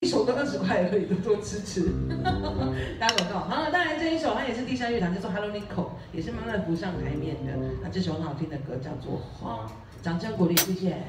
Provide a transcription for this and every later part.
一首都二十块而已，多多支持。打广告。好了，当然这一首它也是地下乐团，叫做 Hello Nico，也是慢慢浮上台面的。那这首很好听的歌叫做《花》，掌声鼓励，谢谢。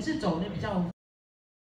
是走的比较